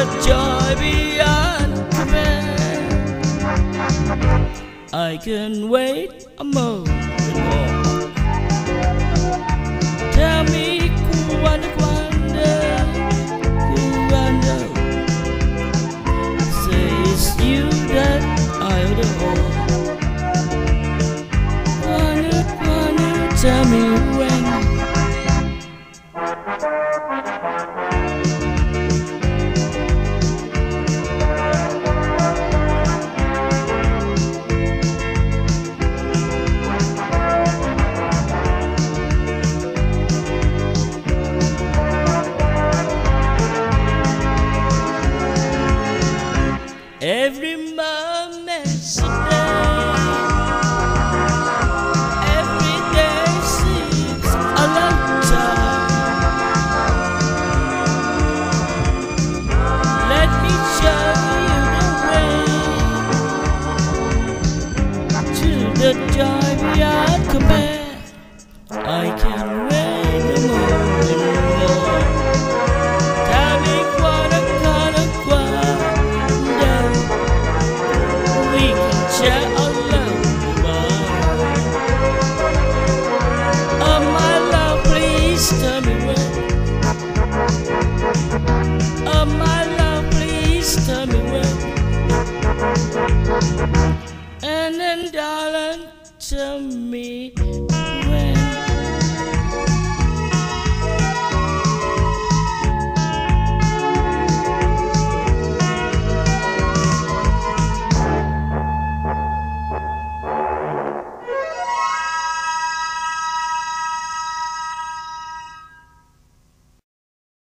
to joy beyond compare. I can wait a moment more. Tell me quando, quando, quando. Say it's you that I adore. Quando, quando, tell me Every moment's a day. Every day seems a lifetime. Let me show you the way to the joy beyond compare. And then, darling, tell me